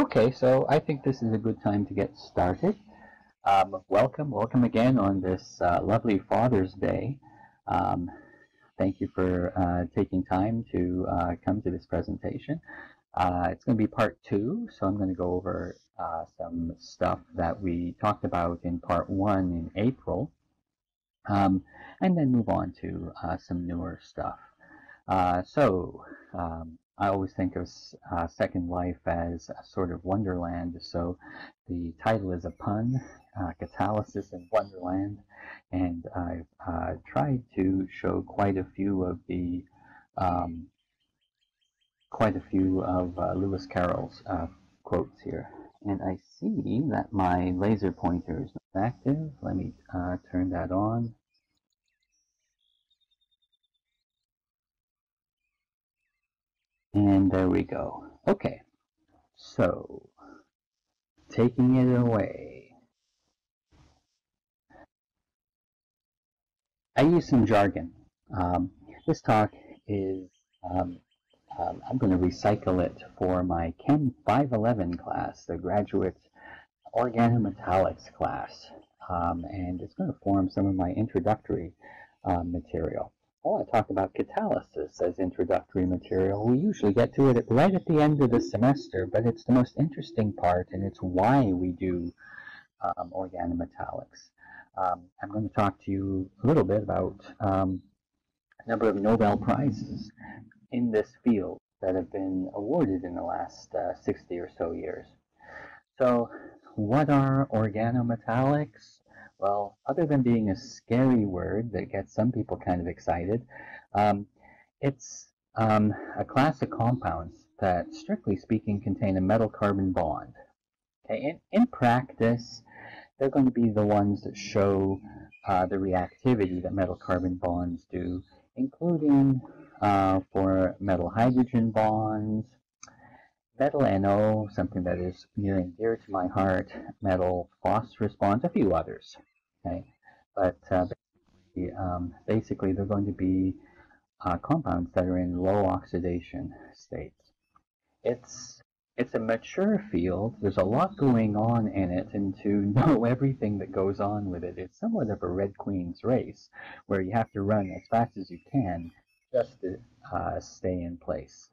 Okay, so I think this is a good time to get started. Um, welcome, welcome again on this uh, lovely Father's Day. Um, thank you for uh, taking time to uh, come to this presentation. Uh, it's going to be part two, so I'm going to go over uh, some stuff that we talked about in part one in April, um, and then move on to uh, some newer stuff. so, um, I always think of uh, Second Life as a sort of Wonderland. So the title is a pun, uh, Catalysis in Wonderland, and I've uh, tried to show quite a few of the um, quite a few of uh, Lewis Carroll's uh, quotes here. And I see that my laser pointer is not active. Let me uh, turn that on. And there we go. Okay, so taking it away. I use some jargon. Um, this talk is, um, um, I'm going to recycle it for my Chem 511 class, the graduate organometallics class. Um, and it's going to form some of my introductory uh, material. I want to talk about catalysis as introductory material. We usually get to it right at the end of the semester, but it's the most interesting part, and it's why we do um, organometallics. Um, I'm going to talk to you a little bit about um, a number of Nobel Prizes in this field that have been awarded in the last uh, 60 or so years. So, what are organometallics? Well, other than being a scary word that gets some people kind of excited, um, it's um, a class of compounds that, strictly speaking, contain a metal-carbon bond. Okay, in, in practice, they're going to be the ones that show uh, the reactivity that metal-carbon bonds do, including uh, for metal-hydrogen bonds, metal NO, something that is near and dear to my heart, metal phosphorus bonds, a few others. Okay, but uh, basically, um, basically, they're going to be uh, compounds that are in low oxidation states. It's it's a mature field. There's a lot going on in it, and to know everything that goes on with it, it's somewhat of a Red Queen's race, where you have to run as fast as you can just to uh, stay in place.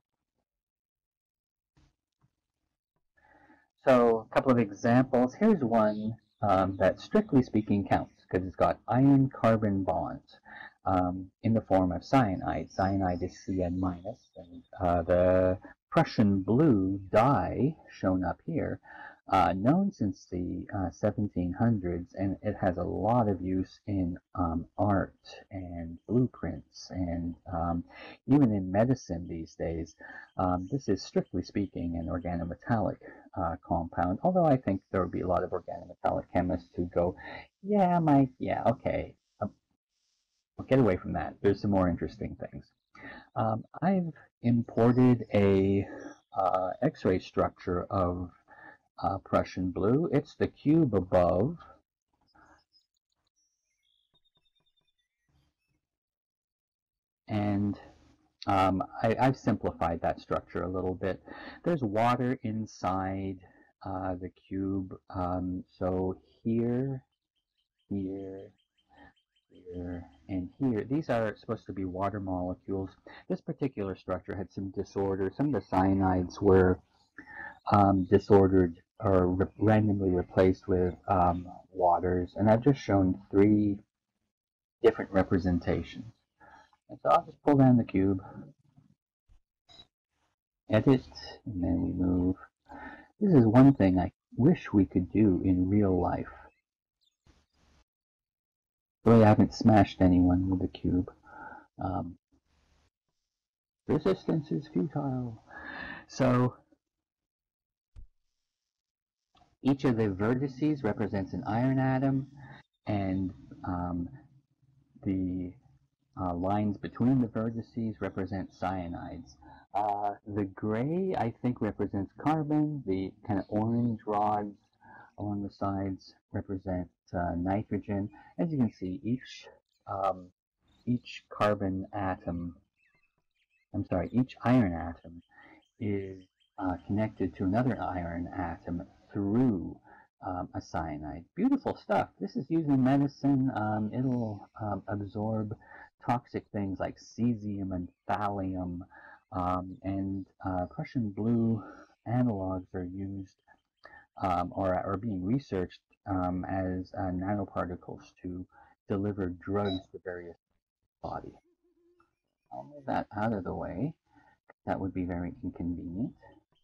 So, a couple of examples. Here's one um, that strictly speaking counts because it's got iron carbon bonds um, in the form of cyanide. Cyanide is Cn minus, and uh, the Prussian blue dye shown up here uh, known since the uh, 1700s, and it has a lot of use in um, art and blueprints, and um, even in medicine these days. Um, this is strictly speaking an organometallic uh, compound, although I think there would be a lot of organometallic chemists who go, yeah, Mike, yeah, okay, um, get away from that. There's some more interesting things. Um, I've imported a uh, X-ray structure of uh, Prussian blue. It's the cube above. And um, I, have simplified that structure a little bit. There's water inside uh, the cube. Um, so here, here, here, and here. These are supposed to be water molecules. This particular structure had some disorder. Some of the cyanides were um, disordered or re randomly replaced with um, waters. And I've just shown three different representations. And so I'll just pull down the cube, edit, and then we move. This is one thing I wish we could do in real life. Really, I haven't smashed anyone with the cube. Um, resistance is futile. So each of the vertices represents an iron atom, and um, the uh, lines between the vertices represent cyanides. Uh, the gray, I think, represents carbon. The kind of orange rods along the sides represent uh, nitrogen. As you can see, each um, each carbon atom, I'm sorry, each iron atom is uh, connected to another iron atom through um, a cyanide. Beautiful stuff. This is used in medicine. Um, it'll um, absorb toxic things like cesium and thallium, um, and uh, Prussian blue analogs are used um, or are being researched um, as uh, nanoparticles to deliver drugs to various body. I'll move that out of the way. That would be very inconvenient.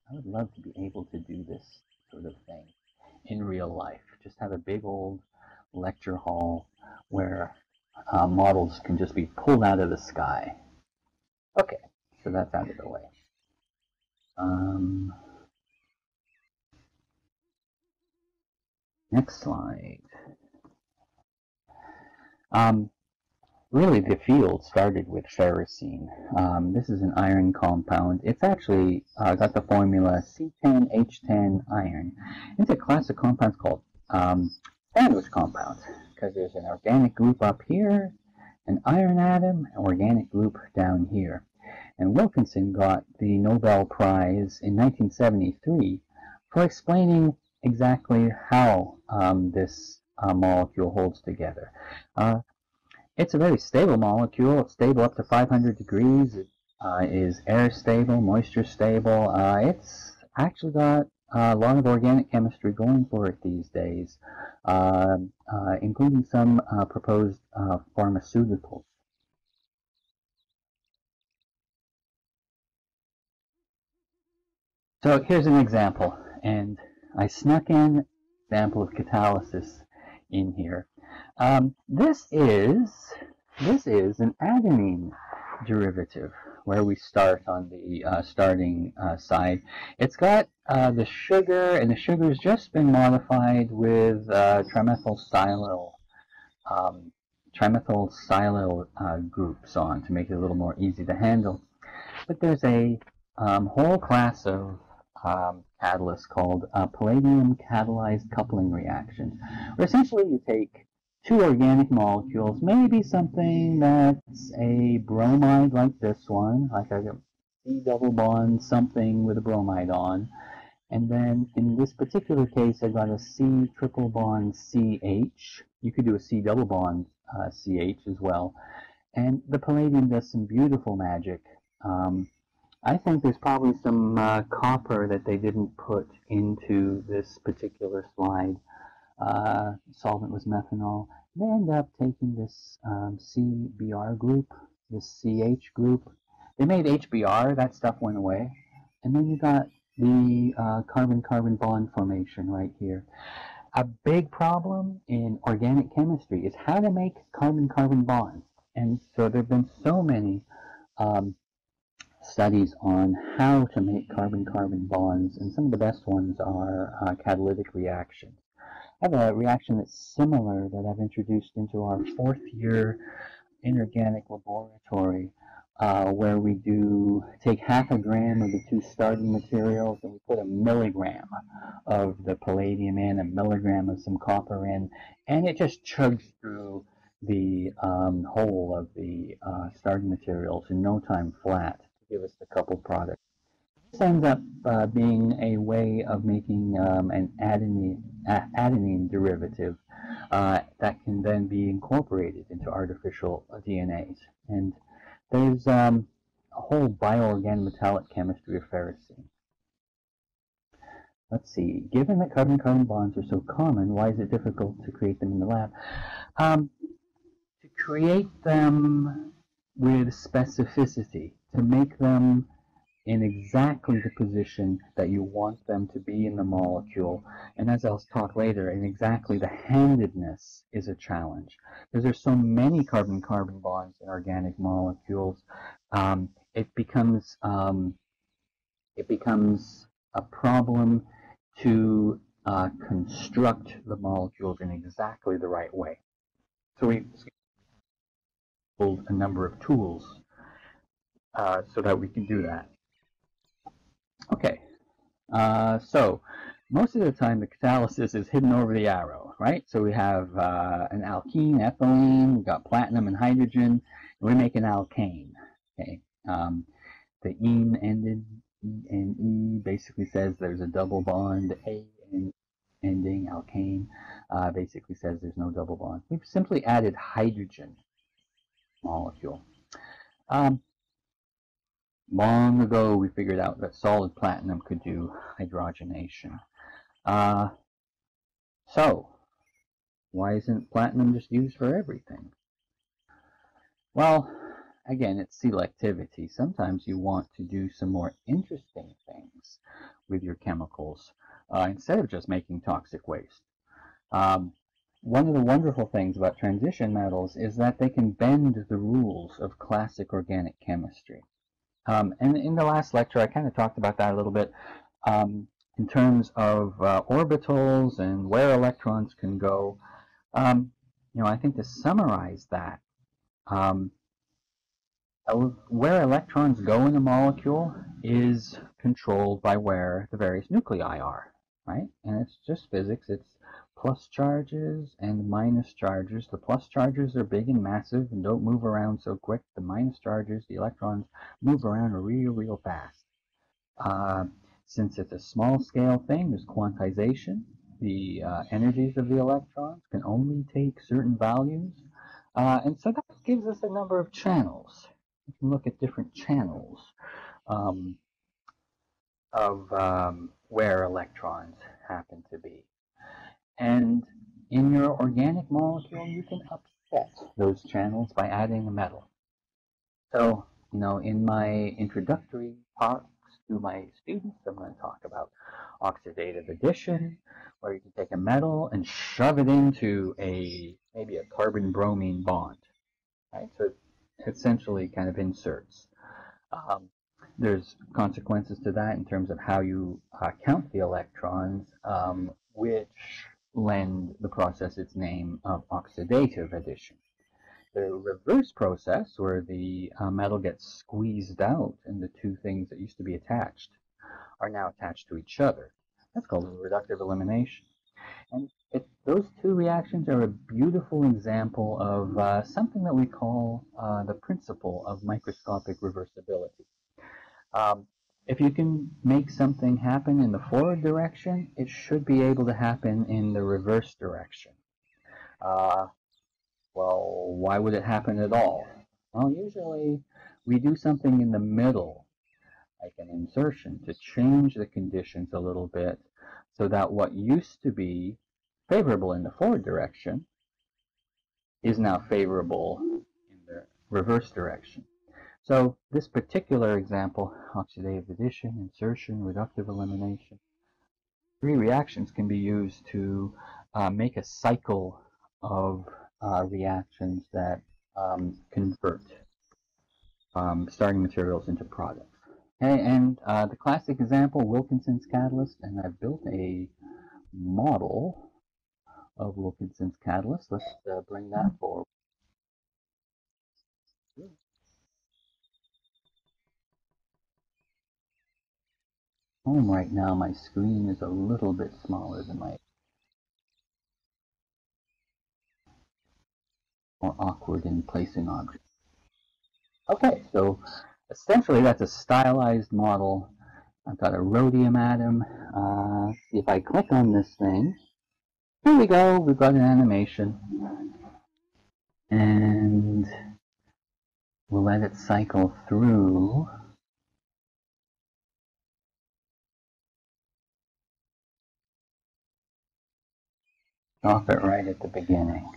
I would love to be able to do this sort of thing in real life. Just have a big old lecture hall where uh, models can just be pulled out of the sky. Okay, so that's out of the way. Um, next slide. Um, really, the field started with ferrocene. Um, this is an iron compound. It's actually uh, got the formula C10H10 iron. It's a class of compounds called um, sandwich compounds because there's an organic group up here, an iron atom, an organic group down here. And Wilkinson got the Nobel Prize in 1973 for explaining exactly how um, this uh, molecule holds together. Uh, it's a very stable molecule. It's stable up to 500 degrees. It uh, is air stable, moisture stable. Uh, it's actually got a lot of organic chemistry going for it these days, uh, uh, including some uh, proposed uh, pharmaceuticals. So here's an example, and I snuck in example of catalysis in here. Um, this is this is an adenine derivative where we start on the uh, starting uh, side. It's got uh, the sugar, and the sugar has just been modified with uh, trimethylsilyl um, trimethylsilyl uh, groups on to make it a little more easy to handle. But there's a um, whole class of um, catalysts called uh, palladium catalyzed coupling reactions, where essentially you take two organic molecules, maybe something that's a bromide like this one, like a C double bond something with a bromide on. And then in this particular case, I've got a C triple bond CH. You could do a C double bond uh, CH as well. And the palladium does some beautiful magic. Um, I think there's probably some uh, copper that they didn't put into this particular slide uh, solvent was methanol. They end up taking this um, CBr group, this CH group. They made HBr, that stuff went away. And then you got the uh, carbon-carbon bond formation right here. A big problem in organic chemistry is how to make carbon-carbon bonds. And so there have been so many um, studies on how to make carbon-carbon bonds, and some of the best ones are uh, catalytic reactions. I have a reaction that's similar that I've introduced into our fourth year inorganic laboratory uh, where we do take half a gram of the two starting materials and we put a milligram of the palladium in, a milligram of some copper in, and it just chugs through the um, whole of the uh, starting materials in no time flat to give us the coupled product. This ends up uh, being a way of making um, an adenine, adenine derivative uh, that can then be incorporated into artificial DNAs. And there's um, a whole bioorganometallic chemistry of ferrocene. Let's see, given that carbon-carbon bonds are so common, why is it difficult to create them in the lab? Um, to create them with specificity, to make them in exactly the position that you want them to be in the molecule. And as I'll talk later, in exactly the handedness is a challenge. Because there's so many carbon-carbon bonds in organic molecules, um, it becomes um, it becomes a problem to uh, construct the molecules in exactly the right way. So we build a number of tools uh, so that we can do that. Okay, uh, so most of the time the catalysis is hidden over the arrow, right? So we have uh, an alkene, ethylene, we've got platinum and hydrogen, and we make an alkane. Okay, um, the ene ended and E basically says there's a double bond. A ending alkane uh, basically says there's no double bond. We've simply added hydrogen molecule. Um, long ago, we figured out that solid platinum could do hydrogenation. Uh, so, why isn't platinum just used for everything? Well, again, it's selectivity. Sometimes you want to do some more interesting things with your chemicals uh, instead of just making toxic waste. Um, one of the wonderful things about transition metals is that they can bend the rules of classic organic chemistry. Um, and in the last lecture, I kind of talked about that a little bit um, in terms of uh, orbitals and where electrons can go. Um, you know, I think to summarize that, um, where electrons go in a molecule is controlled by where the various nuclei are, right? And it's just physics. It's plus charges and minus charges. The plus charges are big and massive and don't move around so quick. The minus charges, the electrons, move around real, real fast. Uh, since it's a small scale thing, there's quantization. The uh, energies of the electrons can only take certain values. Uh, and so that gives us a number of channels. We can look at different channels um, of um, where electrons happen to be. And in your organic molecule, you can upset those channels by adding a metal. So, you know, in my introductory talks to my students, I'm going to talk about oxidative addition, where you can take a metal and shove it into a maybe a carbon-bromine bond. Right? So it essentially kind of inserts. Um, there's consequences to that in terms of how you uh, count the electrons, um, which lend the process its name of oxidative addition. The reverse process, where the uh, metal gets squeezed out and the two things that used to be attached are now attached to each other. That's called reductive elimination. And it, those two reactions are a beautiful example of uh, something that we call uh, the principle of microscopic reversibility. Um, if you can make something happen in the forward direction, it should be able to happen in the reverse direction. Uh, well, why would it happen at all? Well, usually we do something in the middle, like an insertion, to change the conditions a little bit so that what used to be favorable in the forward direction is now favorable in the reverse direction. So this particular example, oxidative addition, insertion, reductive elimination, three reactions can be used to uh, make a cycle of uh, reactions that um, convert um, starting materials into products. Okay, and uh, the classic example, Wilkinson's catalyst, and I've built a model of Wilkinson's catalyst. Let's uh, bring that forward. Home right now, my screen is a little bit smaller than my more awkward in placing objects. Okay, so essentially that's a stylized model. I've got a rhodium atom. Uh, if I click on this thing. Here we go, we've got an animation. And we'll let it cycle through. Stop it right at the beginning.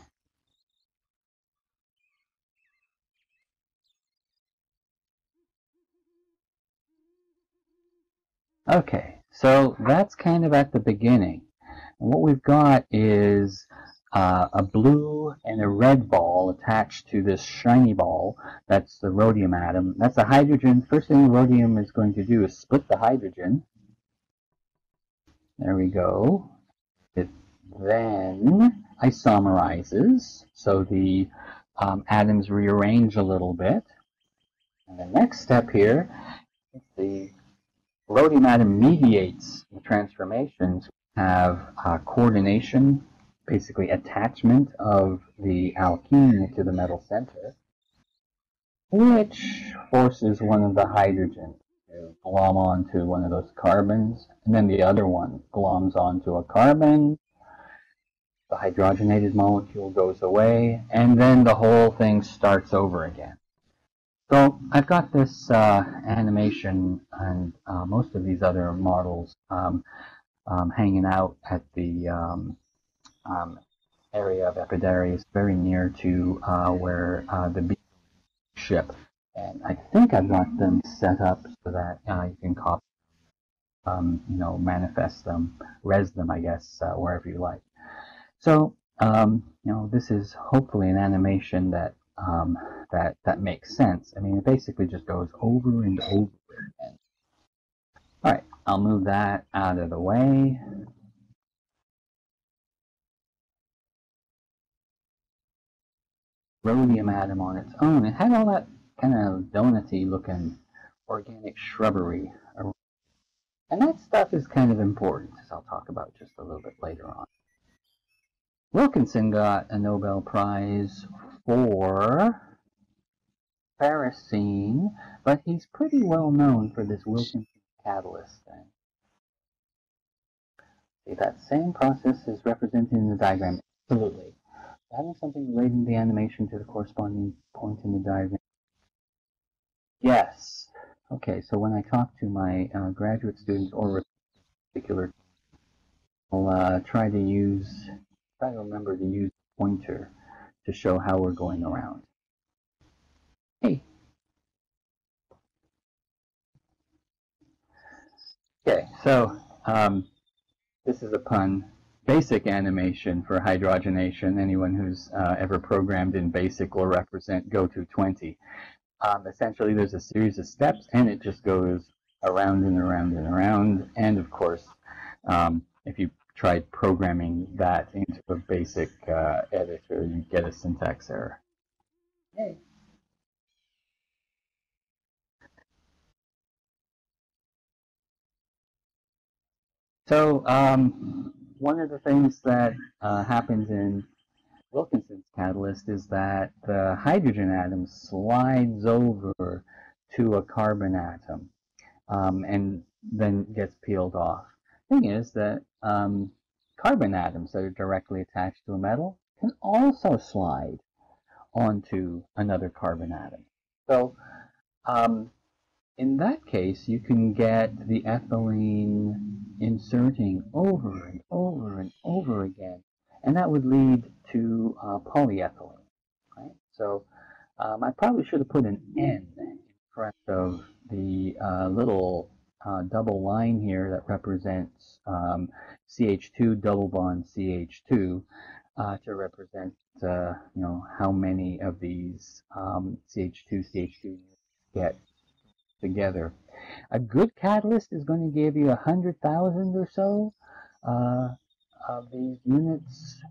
Okay, so that's kind of at the beginning. And what we've got is uh, a blue and a red ball attached to this shiny ball. That's the rhodium atom. That's the hydrogen. First thing rhodium is going to do is split the hydrogen. There we go. It then isomerizes, so the um, atoms rearrange a little bit. And the next step here the rhodium atom mediates the transformations. Have uh, coordination, basically attachment of the alkene to the metal center, which forces one of the hydrogens to glom onto one of those carbons, and then the other one gloms onto a carbon. The hydrogenated molecule goes away, and then the whole thing starts over again. So I've got this uh, animation and uh, most of these other models um, um, hanging out at the um, um area of Epidaurus, very near to uh, where uh, the ship. And I think I've got them set up so that uh, you can copy, um, you know, manifest them, res them, I guess, uh, wherever you like. So, um, you know, this is hopefully an animation that um, that that makes sense. I mean, it basically just goes over and over again. All right, I'll move that out of the way. Rhodium atom on its own. It had all that kind of donutty looking organic shrubbery. And that stuff is kind of important, as I'll talk about just a little bit later on. Wilkinson got a Nobel Prize for ferrocene, but he's pretty well known for this Wilkinson catalyst thing. See, that same process is represented in the diagram. Absolutely. Having something relating the animation to the corresponding point in the diagram. Yes. Okay, so when I talk to my uh, graduate students or particular, I'll uh, try to use, try to remember to use pointer to show how we're going around. Hey. Okay, so um, this is a pun. Basic animation for hydrogenation. Anyone who's uh, ever programmed in BASIC will represent GOTO20. Um, essentially, there's a series of steps, and it just goes around and around and around. And of course, um, if you tried programming that into a basic uh, editor, you get a syntax error. So um, one of the things that uh, happens in Wilkinson's catalyst is that the hydrogen atom slides over to a carbon atom um, and then gets peeled off. Thing is that um, carbon atoms that are directly attached to a metal can also slide onto another carbon atom. So um, in that case, you can get the ethylene inserting over and over and over again, and that would lead to uh, polyethylene. Right? So um, I probably should have put an N in front of the uh, little uh, double line here that represents um, CH2 double bond CH2 uh, to represent uh, you know how many of these um, CH2 CH2 get together. A good catalyst is going to give you a hundred thousand or so uh, of these units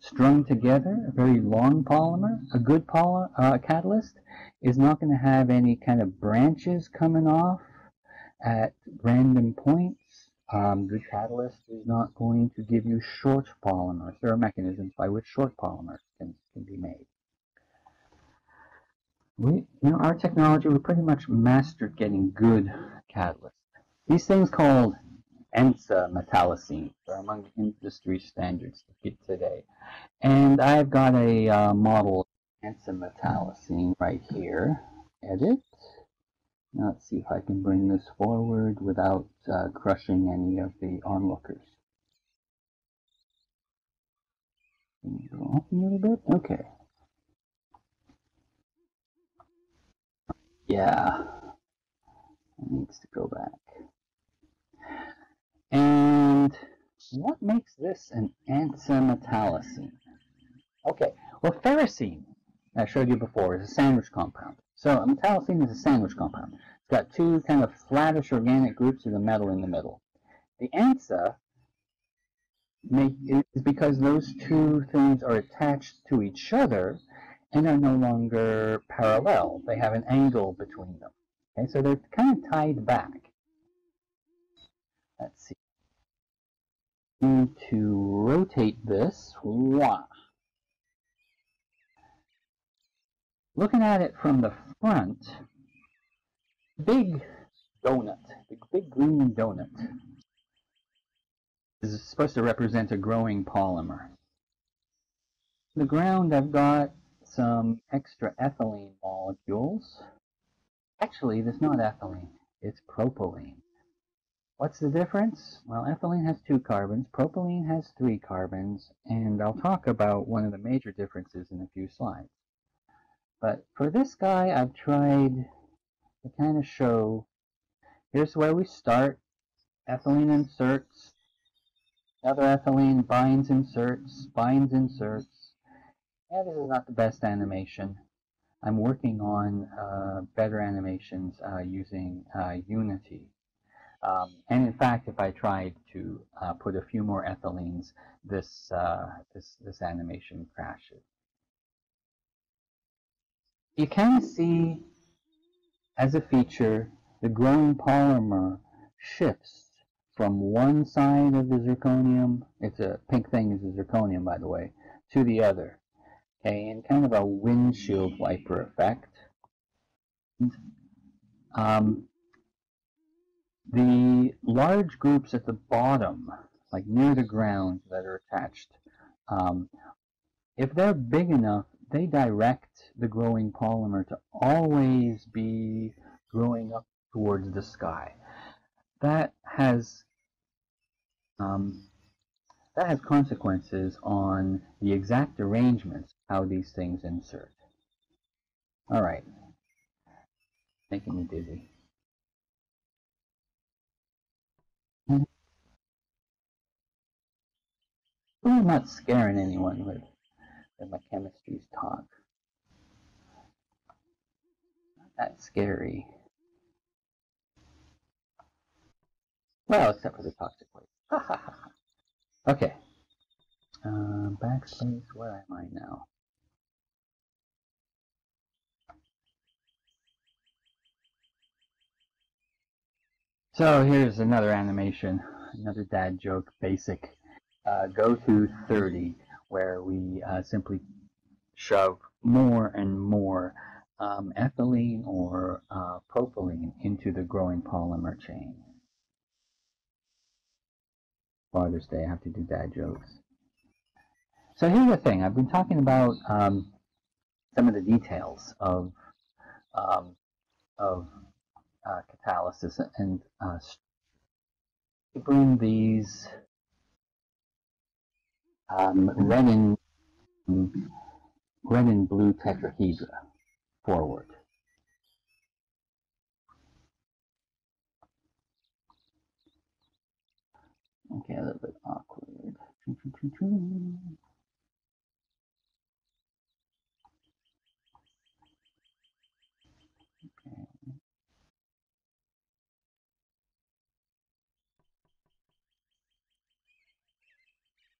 strung together, a very long polymer. A good poly uh, catalyst is not going to have any kind of branches coming off at random points. Um, good catalyst is not going to give you short polymers. There are mechanisms by which short polymers can, can be made we, you know, our technology, we pretty much mastered getting good catalysts. These things called ansa metallocene are among industry standards today. And I've got a uh, model ansa metallocene right here. Edit. Now let's see if I can bring this forward without uh, crushing any of the onlookers. Go up a little bit. Okay. Yeah. It needs to go back. And what makes this an ansa metallocene? Okay, well, ferrocene, I showed you before, is a sandwich compound. So a metallocene is a sandwich compound. It's got two kind of flattish organic groups of the metal in the middle. The make, is because those two things are attached to each other and are no longer parallel. They have an angle between them. Okay, so they're kind of tied back. Let's see. Need to rotate this. Wow. Looking at it from the front, big donut, the big green donut, is supposed to represent a growing polymer. The ground, I've got some extra ethylene molecules. Actually, there's not ethylene, it's propylene. What's the difference? Well, ethylene has two carbons, propylene has three carbons, and I'll talk about one of the major differences in a few slides. But for this guy, I've tried to kind of show, here's where we start. Ethylene inserts, another ethylene binds inserts, binds inserts. Yeah, this is not the best animation. I'm working on uh, better animations uh, using uh, Unity. Um, and in fact, if I tried to uh, put a few more ethylenes, this, uh, this, this animation crashes. You can see as a feature the growing polymer shifts from one side of the zirconium, it's a pink thing is a zirconium by the way, to the other. Okay, in kind of a windshield wiper effect. Um, the large groups at the bottom, like near the ground that are attached, um, if they're big enough, they direct the growing polymer to always be growing up towards the sky. That has um, that has consequences on the exact arrangements how these things insert. All right, making me dizzy. I'm not scaring anyone with, with my chemistry's talk. Not that scary. Well, except for the toxic waste. okay. Uh, backspace, where am I now? So here's another animation, another dad joke, basic uh, go to 30, where we uh, simply shove more and more um, ethylene or uh, propylene into the growing polymer chain. Father's Day, I have to do dad jokes. So here's the thing. I've been talking about um, some of the details of um, of uh, catalysis and uh, bring these um, red and blue tetrahedra forward. Okay, a little bit awkward.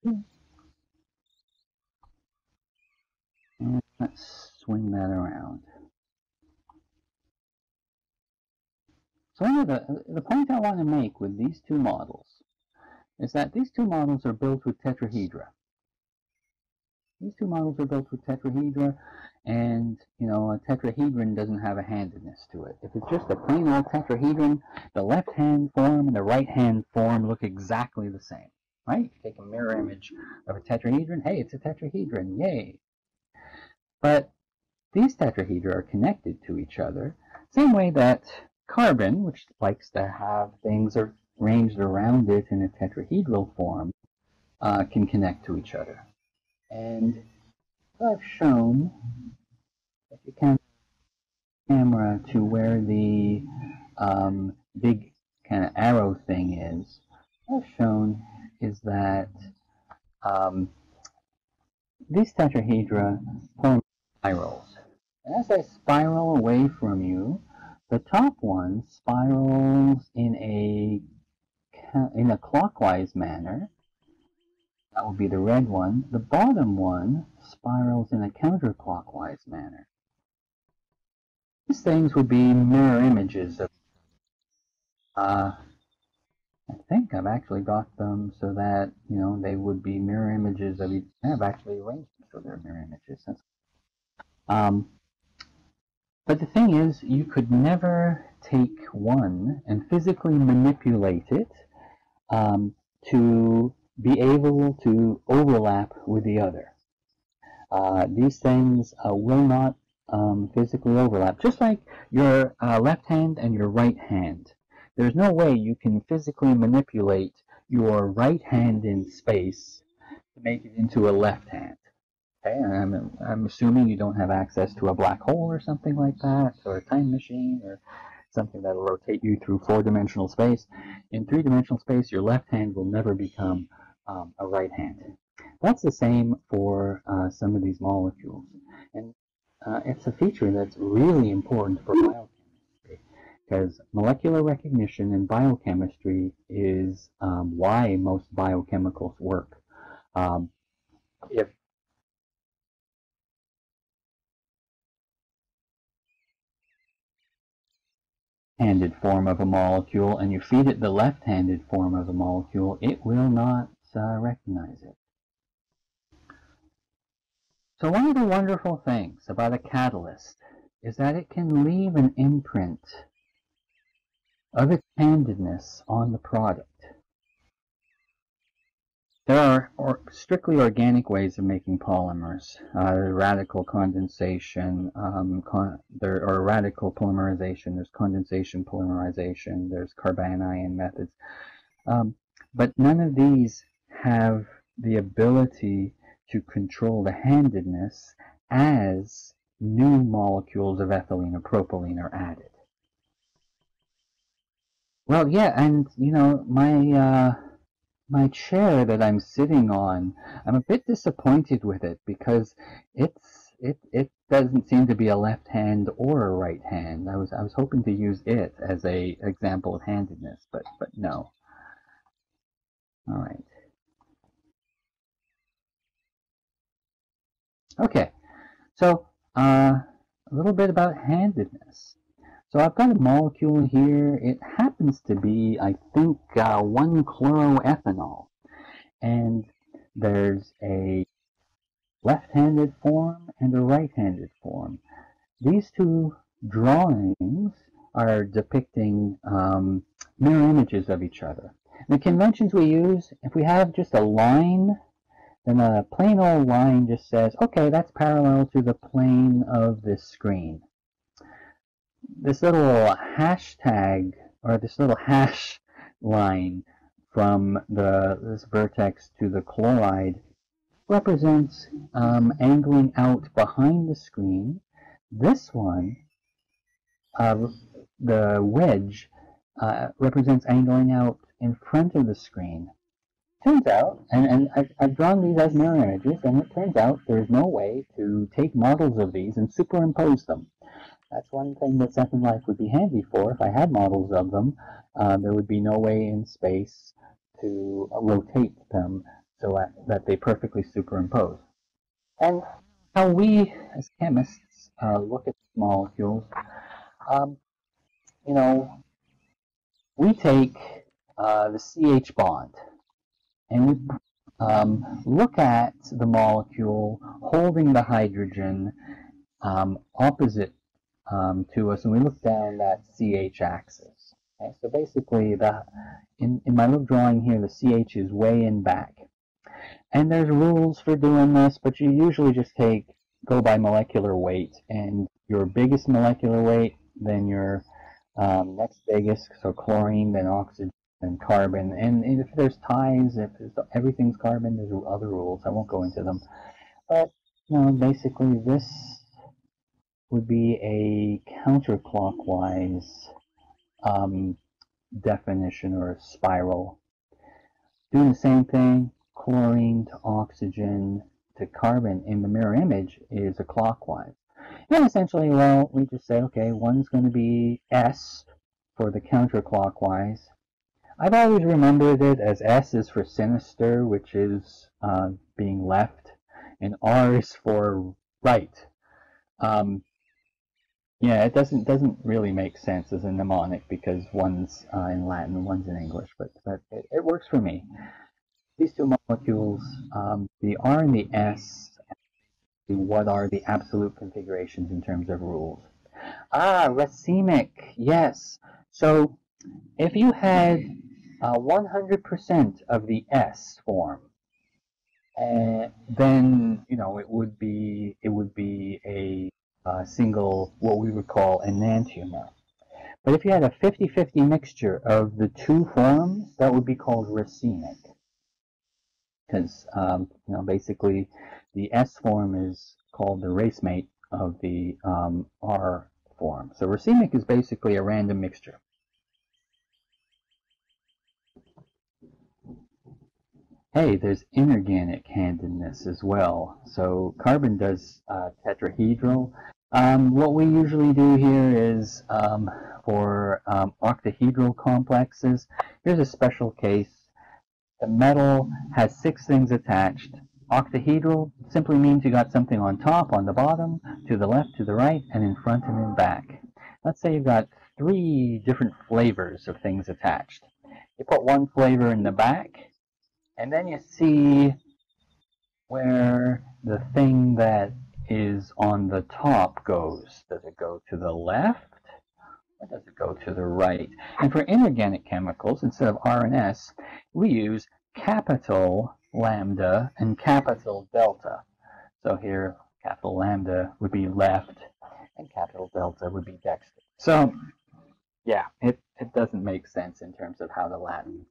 Okay. And let's swing that around. So the, the point I want to make with these two models is that these two models are built with tetrahedra. These two models are built with tetrahedra, and you know a tetrahedron doesn't have a handedness to it. If it's just a plain old tetrahedron, the left hand form and the right hand form look exactly the same, right? Take a mirror image of a tetrahedron. Hey, it's a tetrahedron! Yay! But these tetrahedra are connected to each other, same way that carbon, which likes to have things arranged around it in a tetrahedral form, uh, can connect to each other. And I've shown, if you can, camera to where the um, big kind of arrow thing is, I've shown is that um, these tetrahedra form spirals. As they spiral away from you, the top one spirals in a in a clockwise manner. That would be the red one. The bottom one spirals in a counterclockwise manner. These things would be mirror images of uh, I think I've actually got them so that, you know, they would be mirror images of each. I've actually arranged them so they're mirror images. Um, but the thing is, you could never take one and physically manipulate it um, to be able to overlap with the other. Uh, these things uh, will not um, physically overlap, just like your uh, left hand and your right hand. There's no way you can physically manipulate your right hand in space to make it into a left hand. Okay, I'm, I'm assuming you don't have access to a black hole or something like that, or a time machine, or something that'll rotate you through four-dimensional space. In three-dimensional space, your left hand will never become um, a right hand. That's the same for uh, some of these molecules. And uh, it's a feature that's really important for biochemistry because molecular recognition in biochemistry is um, why most biochemicals work. Um, if handed form of a molecule and you feed it the left-handed form of a molecule, it will not uh, recognize it. So one of the wonderful things about a catalyst is that it can leave an imprint of its handedness on the product. There are or, strictly organic ways of making polymers. Uh, radical condensation, um, con there are radical polymerization, there's condensation polymerization, there's carbanion methods. Um, but none of these have the ability to control the handedness as new molecules of ethylene or propylene are added. Well, yeah, and you know, my uh, my chair that I'm sitting on, I'm a bit disappointed with it because it's it it doesn't seem to be a left hand or a right hand. I was I was hoping to use it as a example of handedness, but but no. All right. Okay, so uh, a little bit about handedness. So I've got a molecule here. It happens to be, I think, uh, 1-chloroethanol. And there's a left-handed form and a right-handed form. These two drawings are depicting um, mirror images of each other. The conventions we use, if we have just a line, then a plain old line just says, okay, that's parallel to the plane of this screen this little hashtag or this little hash line from the this vertex to the chloride represents um, angling out behind the screen. This one, uh, the wedge, uh, represents angling out in front of the screen. Turns out, and, and I've, I've drawn these as mirror images, and it turns out there's no way to take models of these and superimpose them. That's one thing that Second Life would be handy for. If I had models of them, uh, there would be no way in space to rotate them so that they perfectly superimpose. And how we, as chemists, uh, look at molecules, um, you know, we take uh, the CH bond and we um, look at the molecule holding the hydrogen um, opposite um, to us, and we look down that CH axis. Okay, so basically, the in, in my little drawing here, the CH is way in back. And there's rules for doing this, but you usually just take go by molecular weight, and your biggest molecular weight, then your um, next biggest, so chlorine, then oxygen, then carbon. And, and if there's ties, if everything's carbon, there's other rules. I won't go into them. But you know, basically, this would be a counterclockwise um, definition or a spiral. Doing the same thing, chlorine to oxygen to carbon in the mirror image is a clockwise. And essentially, well, we just say, okay, one's going to be S for the counterclockwise. I've always remembered it as S is for sinister, which is uh, being left, and R is for right. Um, yeah, it doesn't doesn't really make sense as a mnemonic because one's uh, in Latin and one's in English, but, but it, it works for me. These two molecules, um, the R and the S, what are the absolute configurations in terms of rules. Ah, racemic, yes. So if you had 100% uh, of the S form, uh, then you know it would be it would be a, a single what we would call enantiomer. But if you had a 50-50 mixture of the two forms, that would be called racemic. Because um, you know basically the S form is called the racemate of the um, R form. So racemic is basically a random mixture. Hey, there's inorganic handedness as well. So carbon does uh, tetrahedral. Um, what we usually do here is um, for um, octahedral complexes, here's a special case. The metal has six things attached. Octahedral simply means you got something on top, on the bottom, to the left, to the right, and in front and in back. Let's say you've got three different flavors of things attached. You put one flavor in the back, and then you see where the thing that is on the top goes. Does it go to the left? Or does it go to the right? And for inorganic chemicals, instead of R and S, we use capital lambda and capital delta. So here, capital lambda would be left, and capital delta would be dexter. So, yeah, it, it doesn't make sense in terms of how the Latin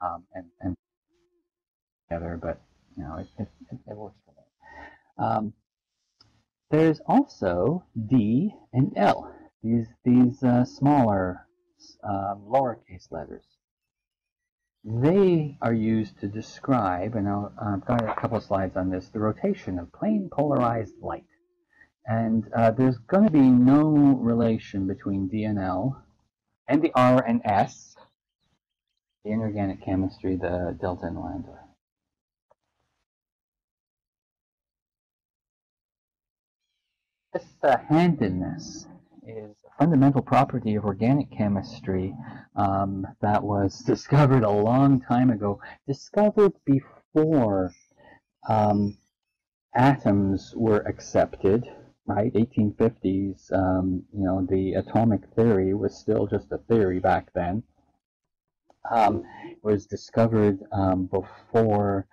um, and, and together, but you know, it, it, it works for me. Um, there's also D and L, these, these uh, smaller um, lowercase letters. They are used to describe, and i have got a couple slides on this, the rotation of plane polarized light. And uh, there's going to be no relation between D and L and the R and S, the inorganic chemistry, the delta and lambda. This uh, handedness is a fundamental property of organic chemistry um, that was discovered a long time ago, discovered before um, atoms were accepted, right? 1850s, um, you know, the atomic theory was still just a theory back then. Um, it was discovered um, before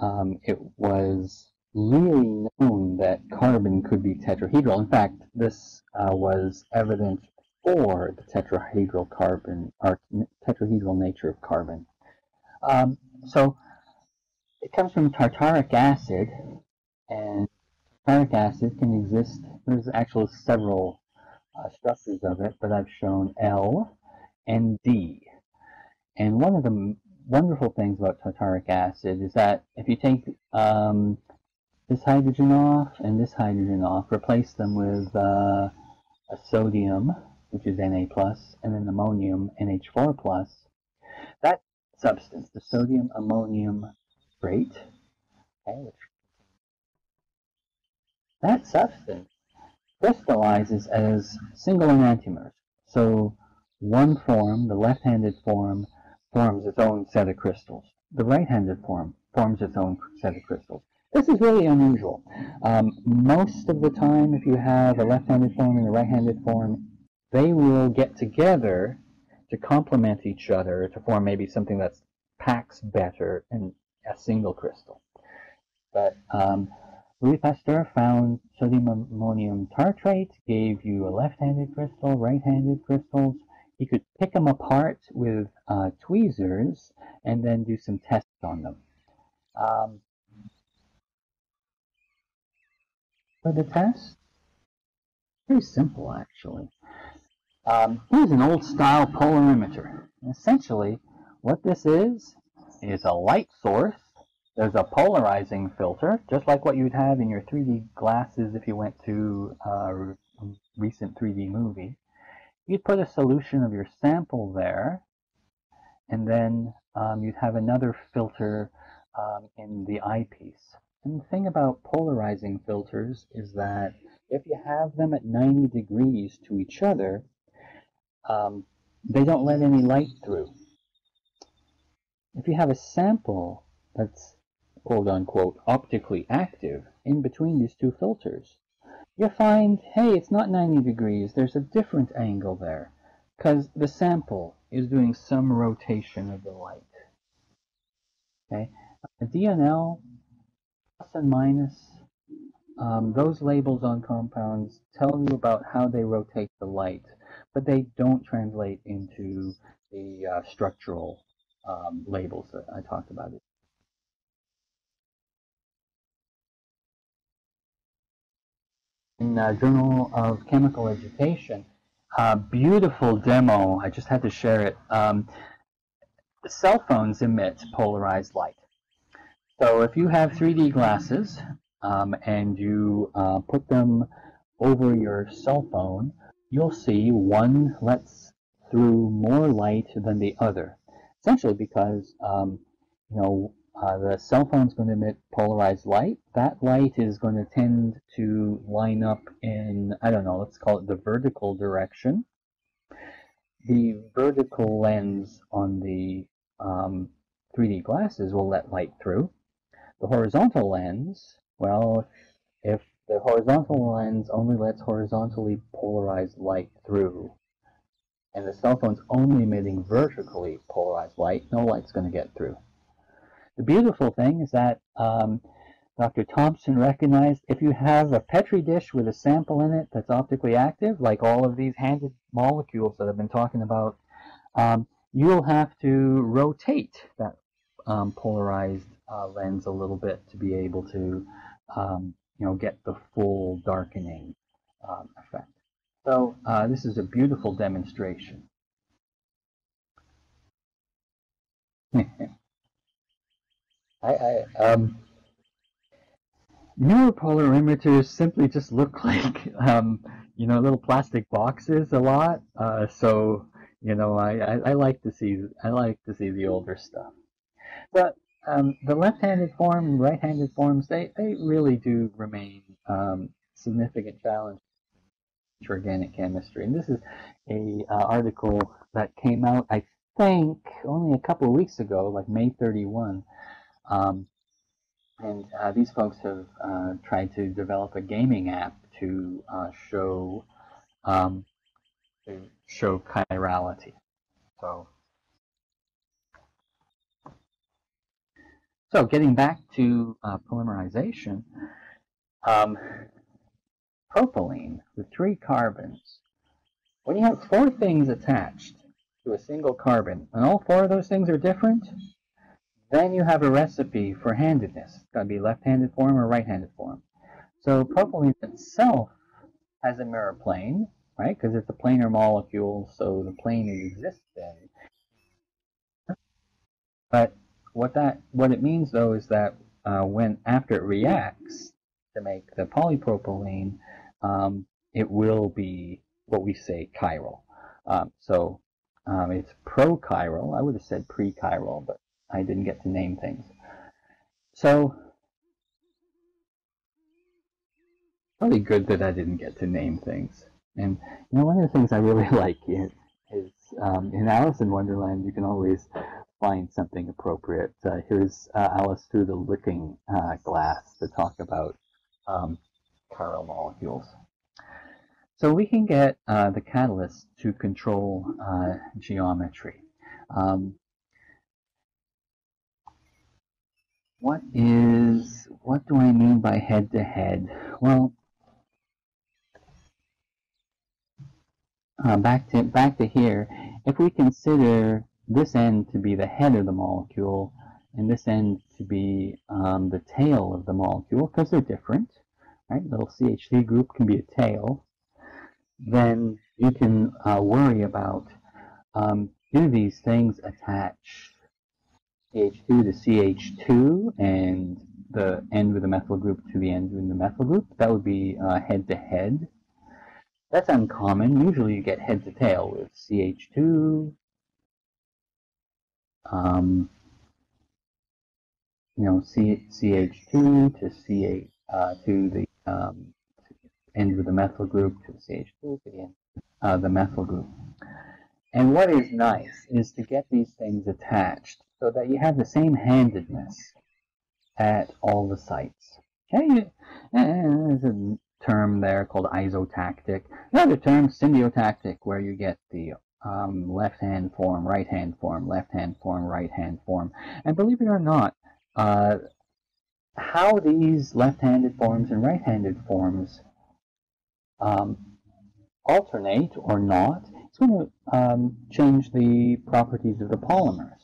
um, it was really known that carbon could be tetrahedral. In fact, this uh, was evident for the tetrahedral carbon or tetrahedral nature of carbon. Um, so it comes from tartaric acid, and tartaric acid can exist. There's actually several uh, structures of it, but I've shown L and D. And one of the wonderful things about tartaric acid is that if you take um, this hydrogen off and this hydrogen off, replace them with uh, a sodium, which is Na+, plus, and then ammonium, NH4+. plus. That substance, the sodium ammonium tartrate, okay, that substance crystallizes as single enantiomers. So one form, the left-handed form, forms its own set of crystals. The right-handed form forms its own set of crystals. This is really unusual. Um, most of the time, if you have a left-handed form and a right-handed form, they will get together to complement each other to form maybe something that packs better in a single crystal. But um, Louis Pasteur found sodium ammonium tartrate, gave you a left-handed crystal, right-handed crystals. He could pick them apart with uh, tweezers and then do some tests on them. Um, for the test? Very simple, actually. Um, here's an old style polarimeter. essentially, what this is, is a light source. There's a polarizing filter, just like what you'd have in your 3D glasses if you went to a recent 3D movie. You'd put a solution of your sample there, and then um, you'd have another filter um, in the eyepiece. And the thing about polarizing filters is that if you have them at 90 degrees to each other, um, they don't let any light through. If you have a sample that's quote unquote optically active in between these two filters, you find, hey, it's not 90 degrees, there's a different angle there, because the sample is doing some rotation of the light. Okay, a DNL, plus and minus, um, those labels on compounds tell you about how they rotate the light, but they don't translate into the uh, structural um, labels that I talked about. In the Journal of Chemical Education, a beautiful demo, I just had to share it. Um, cell phones emit polarized light. So if you have 3D glasses um, and you uh, put them over your cell phone, you'll see one lets through more light than the other. Essentially because, um, you know, uh, the cell phone is going to emit polarized light. That light is going to tend to line up in, I don't know, let's call it the vertical direction. The vertical lens on the um, 3D glasses will let light through. The horizontal lens, well, if the horizontal lens only lets horizontally polarized light through, and the cell phone's only emitting vertically polarized light, no light's going to get through. The beautiful thing is that um, Dr. Thompson recognized if you have a Petri dish with a sample in it that's optically active, like all of these handed molecules that I've been talking about, um, you'll have to rotate that um, polarized uh, lens a little bit to be able to, um, you know, get the full darkening um, effect. So uh, this is a beautiful demonstration. I, I um, newer polarimeters simply just look like um, you know little plastic boxes a lot. Uh, so you know I, I, I, like to see I like to see the older stuff. But um, the left-handed form and right-handed forms they, they really do remain um, significant challenge to organic chemistry. And this is a uh, article that came out I think only a couple of weeks ago, like May 31. Um, and uh, these folks have uh, tried to develop a gaming app to uh, show um, to show chirality. So, so getting back to uh, polymerization, um, propylene with three carbons. When you have four things attached to a single carbon, and all four of those things are different, then you have a recipe for handedness. It's going to be left-handed form or right-handed form. So propylene itself has a mirror plane, right? Because it's a planar molecule, so the plane exists in. But what that what it means though is that uh, when after it reacts to make the polypropylene, um, it will be what we say chiral. Um, so um, it's prochiral. I would have said prechiral, but I didn't get to name things. So, probably good that I didn't get to name things. And you know, one of the things I really like is, is um, in Alice in Wonderland, you can always find something appropriate. Uh, here's uh, Alice through the looking uh, glass to talk about um, chiral molecules. So we can get uh, the catalyst to control uh, geometry. Um, What is, what do I mean by head to head? Well, uh, back to back to here, if we consider this end to be the head of the molecule and this end to be um, the tail of the molecule, because they're different, right? Little CH3 group can be a tail. Then you can uh, worry about um, do these things attach CH2 to CH2 and the end with the methyl group to the end with the methyl group. That would be uh, head to head. That's uncommon. Usually you get head to tail with CH2, um, you know, C, CH2 to CH, uh, to the um, end with the methyl group to CH2 to the end uh, the methyl group. And what is nice is to get these things attached so that you have the same handedness at all the sites. Okay, there's a term there called isotactic. Another term, syndiotactic, where you get the um, left-hand form, right-hand form, left-hand form, right-hand form. And believe it or not, uh, how these left-handed forms and right-handed forms um, alternate or not, it's going to um, change the properties of the polymers.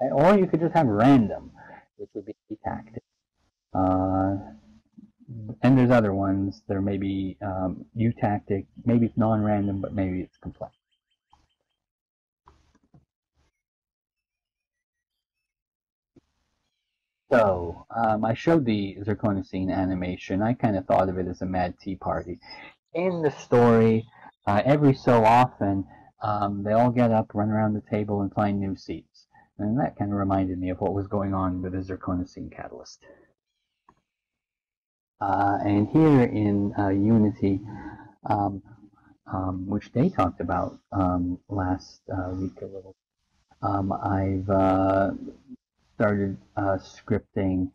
Or you could just have random, which would be atactic. Uh, and there's other ones. There may be um, eutactic, maybe it's non-random, but maybe it's complex. So, um, I showed the zirconocene animation. I kind of thought of it as a mad tea party. In the story, uh, every so often, um, they all get up, run around the table, and find new seats. And that kind of reminded me of what was going on with the zirconocene catalyst. Uh, and here in uh, Unity, um, um, which they talked about um, last uh, week a little, um, I've uh, started uh, scripting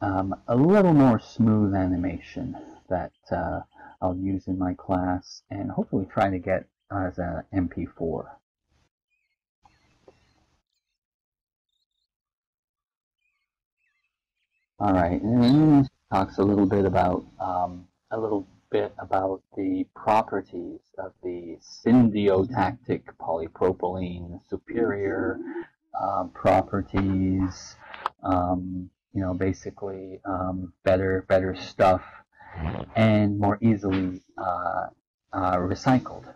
um, a little more smooth animation that uh, I'll use in my class and hopefully try to get as an MP4. All right, and talks a little bit about um, a little bit about the properties of the syndiotactic polypropylene superior uh, properties, um, you know, basically um, better better stuff and more easily uh, uh, recycled.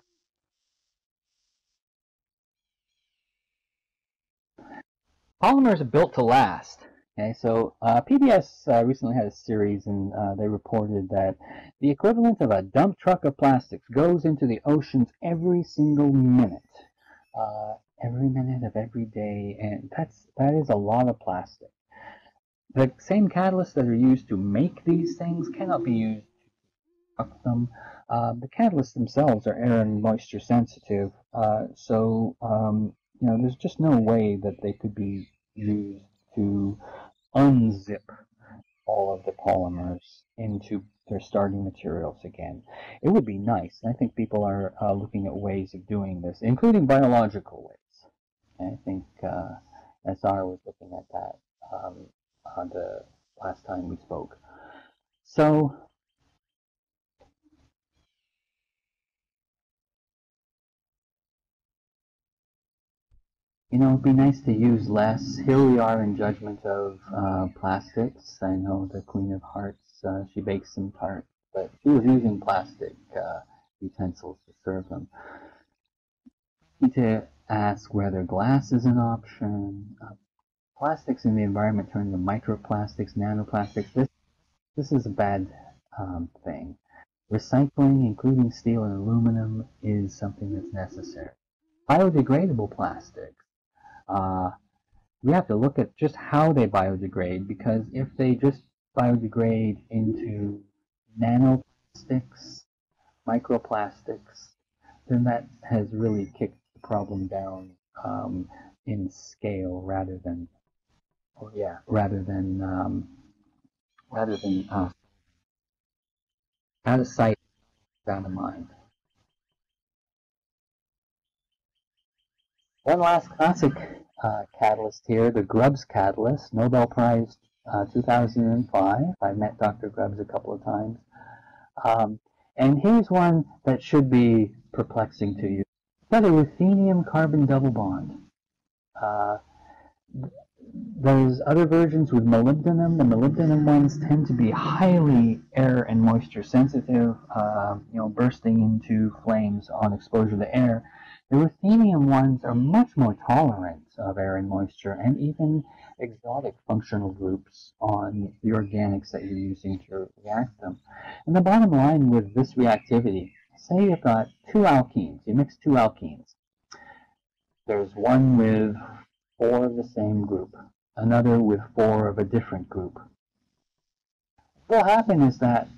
Polymers are built to last. Okay, so uh, PBS uh, recently had a series, and uh, they reported that the equivalent of a dump truck of plastics goes into the oceans every single minute. Every minute of every day, and that's that is a lot of plastic. The same catalysts that are used to make these things cannot be used to cook them. Uh, the catalysts themselves are air and moisture sensitive, uh, so um, you know there's just no way that they could be used to unzip all of the polymers into their starting materials again. It would be nice. I think people are uh, looking at ways of doing this, including biological ways. I think uh, SR was looking at that um, on the last time we spoke. So you know, it'd be nice to use less. Here we are in judgment of uh, plastics. I know the Queen of Hearts, uh, she bakes some tarts, but she was using plastic uh, utensils to serve them. Ask whether glass is an option. Uh, plastics in the environment turn to microplastics, nanoplastics. This, this is a bad um, thing. Recycling, including steel and aluminum, is something that's necessary. Biodegradable plastics. Uh, we have to look at just how they biodegrade because if they just biodegrade into nanoplastics, microplastics, then that has really kicked problem down um, in scale rather than, yeah, rather than um, rather than uh, out of sight, out of mind. One last classic uh, catalyst here, the Grubbs catalyst, Nobel Prize uh, 2005. I met Dr. Grubbs a couple of times. Um, and here's one that should be perplexing to you. Got a ruthenium carbon double bond. Uh, there's other versions with molybdenum. The molybdenum ones tend to be highly air and moisture sensitive, uh, you know, bursting into flames on exposure to air. The ruthenium ones are much more tolerant of air and moisture and even exotic functional groups on the organics that you're using to react them. And the bottom line with this reactivity say you've got two alkenes, you mix two alkenes. There's one with four of the same group, another with four of a different group. What will happen is that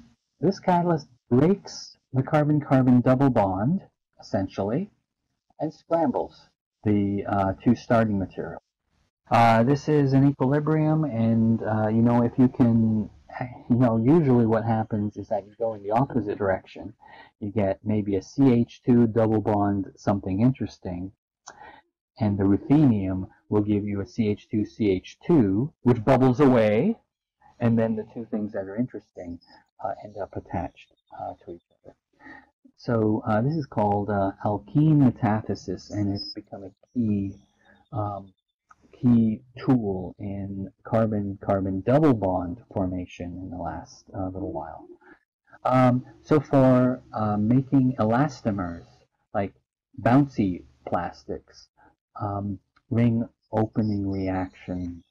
this catalyst breaks the carbon-carbon double bond, essentially, and scrambles the uh, two starting materials. Uh, this is an equilibrium, and uh, you know if you can you know, usually what happens is that you go in the opposite direction. You get maybe a CH2 double bond something interesting, and the ruthenium will give you a CH2CH2, which bubbles away, and then the two things that are interesting uh, end up attached uh, to each other. So uh, this is called uh, alkene metathesis, and it's become a key um, key tool in carbon-carbon double bond formation in the last uh, little while. Um, so for uh, making elastomers, like bouncy plastics, um, ring opening reactions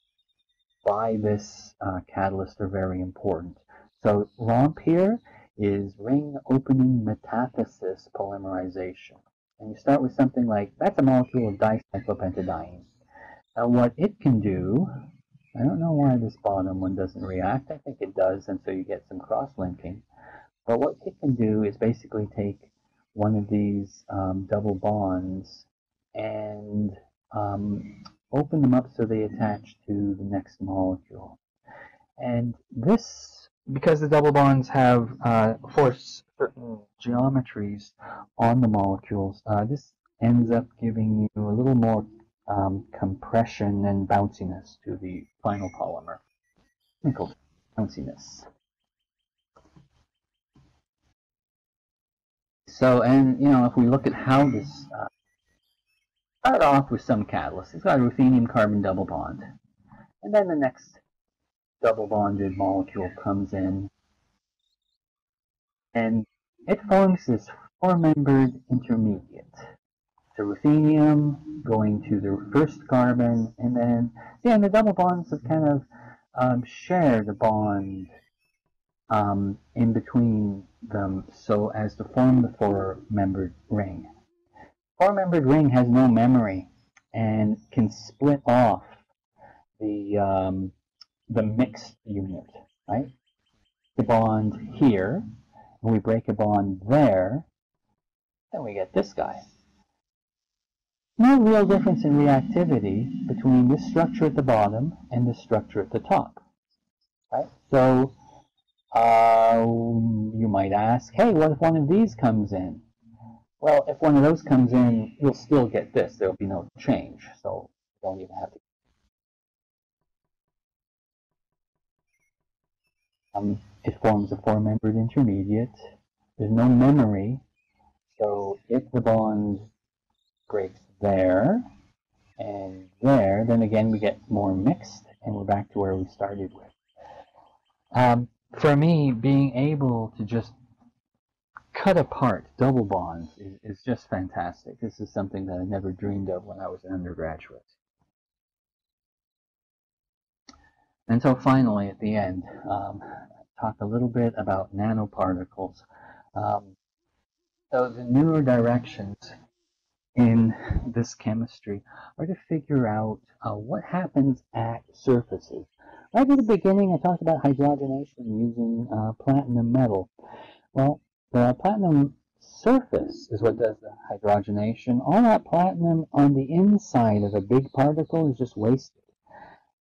by this uh, catalyst are very important. So ROMP here is ring opening metathesis polymerization. And you start with something like, that's a molecule of dicyclopentadiene. Now what it can do, I don't know why this bottom one doesn't react. I think it does, and so you get some cross-linking. But what it can do is basically take one of these um, double bonds and um, open them up so they attach to the next molecule. And this, because the double bonds have uh, force certain geometries on the molecules, uh, this ends up giving you a little more um, compression and bounciness to the final polymer. Nickel bounciness. So, and you know, if we look at how this uh, start off with some catalyst, it's got a ruthenium carbon double bond, and then the next double bonded molecule comes in, and it forms this four-membered intermediate the ruthenium going to the first carbon, and then, yeah, and the double bonds have kind of um, shared a bond um, in between them so as to form the four-membered ring. Four-membered ring has no memory and can split off the um, the mixed unit, right? The bond here, and we break a bond there, then we get this guy no real difference in reactivity between this structure at the bottom and this structure at the top. Right? So uh, you might ask, hey, what if one of these comes in? Well, if one of those comes in, you'll still get this. There will be no change. So you don't even have to. Um, it forms a four-membered intermediate. There's no memory. So if the bond breaks there and there, then again we get more mixed and we're back to where we started with. Um, for me, being able to just cut apart double bonds is, is just fantastic. This is something that I never dreamed of when I was an undergraduate. And so finally, at the end, um, talk a little bit about nanoparticles. Um, so the newer directions in this chemistry are to figure out uh, what happens at surfaces. Right at the beginning, I talked about hydrogenation using uh, platinum metal. Well, the platinum surface is what does the hydrogenation. All that platinum on the inside of a big particle is just wasted.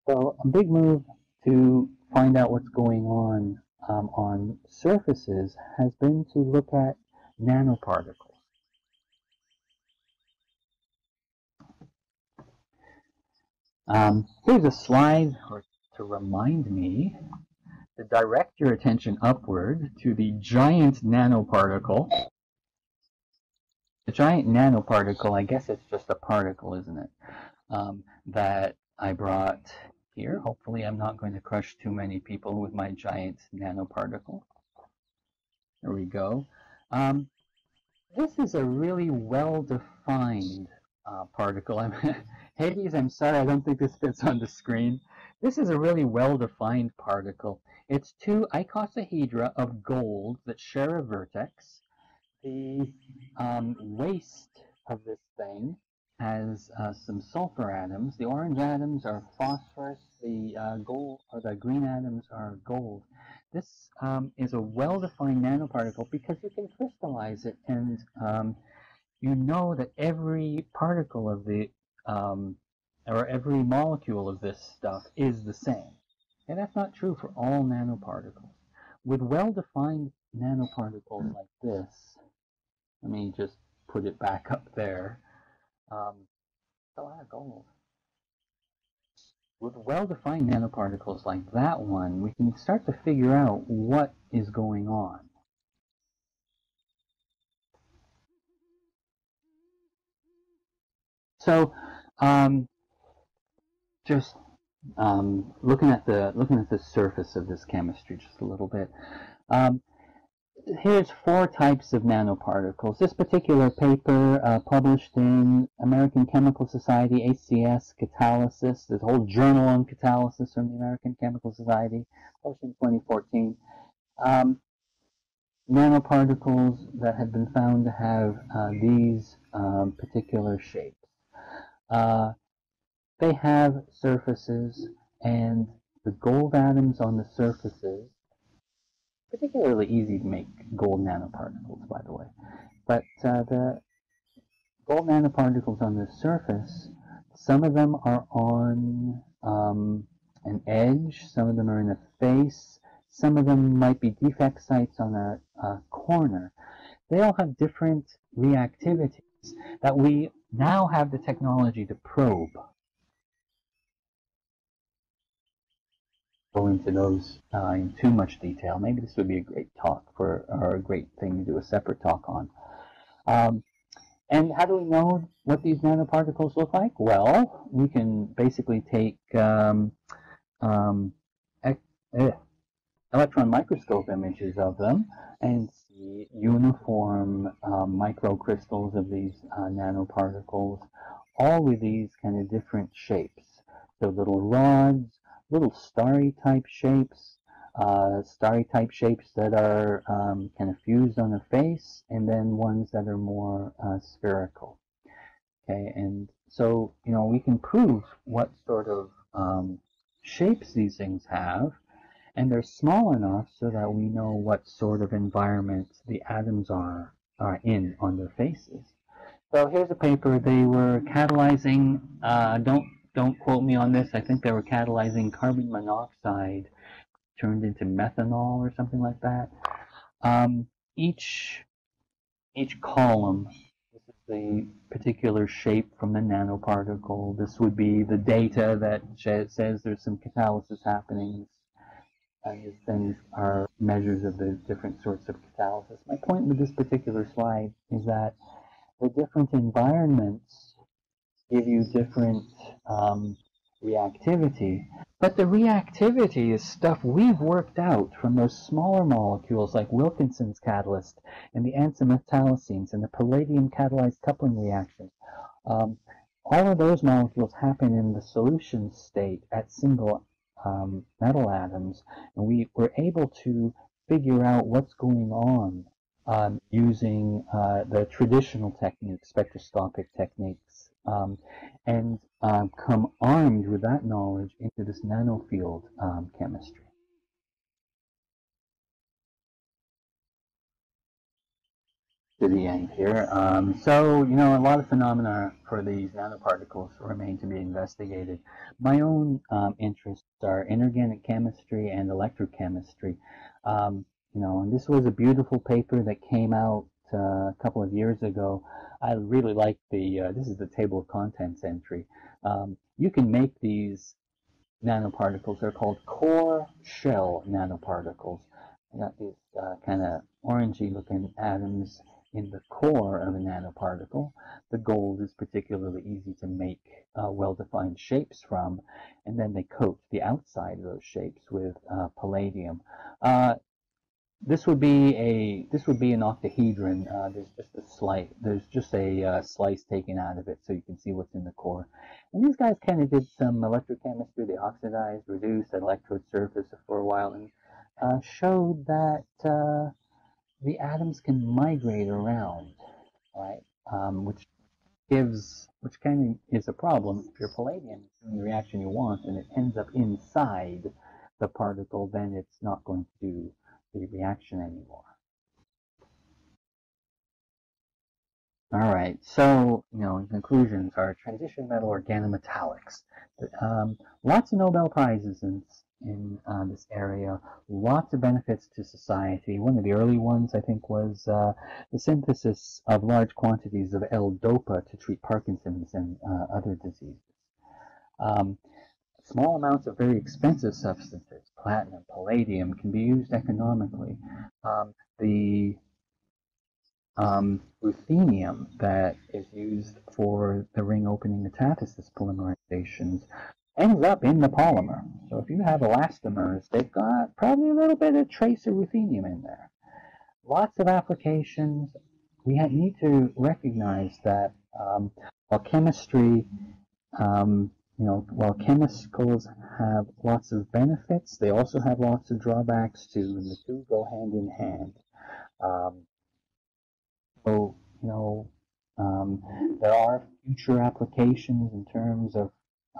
So a big move to find out what's going on um, on surfaces has been to look at nanoparticles. Um, here's a slide to remind me to direct your attention upward to the giant nanoparticle. The giant nanoparticle, I guess it's just a particle, isn't it? Um, that I brought here. Hopefully I'm not going to crush too many people with my giant nanoparticle. There we go. Um, this is a really well-defined uh, particle. Hades, I'm sorry, I don't think this fits on the screen. This is a really well-defined particle. It's two icosahedra of gold that share a vertex. The um, waist of this thing has uh, some sulfur atoms. The orange atoms are phosphorus. The uh, gold or the green atoms are gold. This um, is a well-defined nanoparticle because you can crystallize it, and um, you know that every particle of the um, or every molecule of this stuff is the same. And that's not true for all nanoparticles. With well-defined nanoparticles like this, let me just put it back up there. Um, a lot of gold. With well-defined nanoparticles like that one, we can start to figure out what is going on. So, um, just um, looking at the looking at the surface of this chemistry just a little bit. Um, here's four types of nanoparticles. This particular paper uh, published in American Chemical Society, ACS, Catalysis. A whole journal on catalysis from the American Chemical Society, published in 2014. Um, nanoparticles that have been found to have uh, these um, particular shapes. Uh, they have surfaces, and the gold atoms on the surfaces, particularly easy to make gold nanoparticles, by the way, but uh, the gold nanoparticles on the surface, some of them are on um, an edge, some of them are in a face, some of them might be defect sites on a, a corner. They all have different reactivities that we now have the technology to probe. Go into those uh, in too much detail. Maybe this would be a great talk for, or a great thing to do a separate talk on. Um, and how do we know what these nanoparticles look like? Well, we can basically take um, um, eh, electron microscope images of them and uniform um, microcrystals of these uh, nanoparticles, all with these kind of different shapes. So little rods, little starry type shapes, uh, starry type shapes that are um, kind of fused on the face, and then ones that are more uh, spherical. Okay, and so you know we can prove what sort of um, shapes these things have and they're small enough so that we know what sort of environment the atoms are, are in on their faces. So here's a paper. They were catalyzing, uh, don't, don't quote me on this, I think they were catalyzing carbon monoxide turned into methanol or something like that. Um, each, each column, this is the particular shape from the nanoparticle. This would be the data that says there's some catalysis happening these things are measures of the different sorts of catalysis. My point with this particular slide is that the different environments give you different um, reactivity, but the reactivity is stuff we've worked out from those smaller molecules like Wilkinson's catalyst and the ansa metallocene and the palladium catalyzed coupling reaction. Um, all of those molecules happen in the solution state at single um, metal atoms, and we were able to figure out what's going on um, using uh, the traditional techniques, spectroscopic techniques, um, and um, come armed with that knowledge into this nanofield um, chemistry. To the end here. Um, so, you know, a lot of phenomena for these nanoparticles remain to be investigated. My own um, interests are inorganic chemistry and electrochemistry. Um, you know, and this was a beautiful paper that came out uh, a couple of years ago. I really like the, uh, this is the table of contents entry. Um, you can make these nanoparticles. They're called core shell nanoparticles. I got these uh, kind of orangey looking atoms in the core of a nanoparticle. The gold is particularly easy to make uh, well-defined shapes from, and then they coat the outside of those shapes with uh, palladium. Uh, this would be a this would be an octahedron. Uh, there's just a slice there's just a uh, slice taken out of it, so you can see what's in the core. And these guys kind of did some electrochemistry. They oxidized, reduced electrode surface for a while, and uh, showed that the atoms can migrate around, right? Um, which gives, which kind of is a problem. If your palladium is doing the reaction you want and it ends up inside the particle, then it's not going to do the reaction anymore. All right, so, you know, in conclusions, our transition metal organometallics. Um, lots of Nobel Prizes in, in uh, this area. Lots of benefits to society. One of the early ones, I think, was uh, the synthesis of large quantities of L-DOPA to treat Parkinson's and uh, other diseases. Um, small amounts of very expensive substances, platinum, palladium, can be used economically. Um, the um, ruthenium that is used for the ring opening metathesis polymerizations ends up in the polymer. So if you have elastomers, they've got probably a little bit of trace of ruthenium in there. Lots of applications. We need to recognize that um, while chemistry, um, you know, while chemicals have lots of benefits, they also have lots of drawbacks too, and the two go hand in hand. Um, so, you know, um, there are future applications in terms of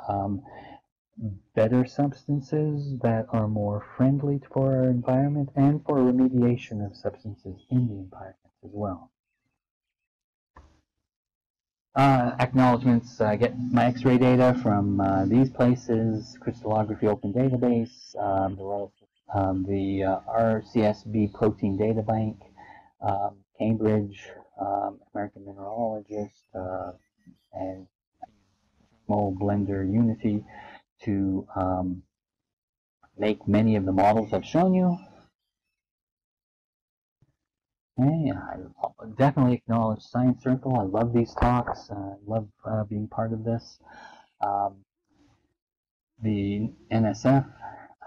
um, better substances that are more friendly for our environment and for remediation of substances in the environment as well. Uh, acknowledgements, I get my X-ray data from uh, these places, Crystallography Open Database, um, the, um, the uh, RCSB Protein Data Bank, um, Cambridge, um, American Mineralogist, uh, and Blender Unity to um, make many of the models I've shown you. Okay, I definitely acknowledge Science Circle. I love these talks. I love uh, being part of this. Um, the NSF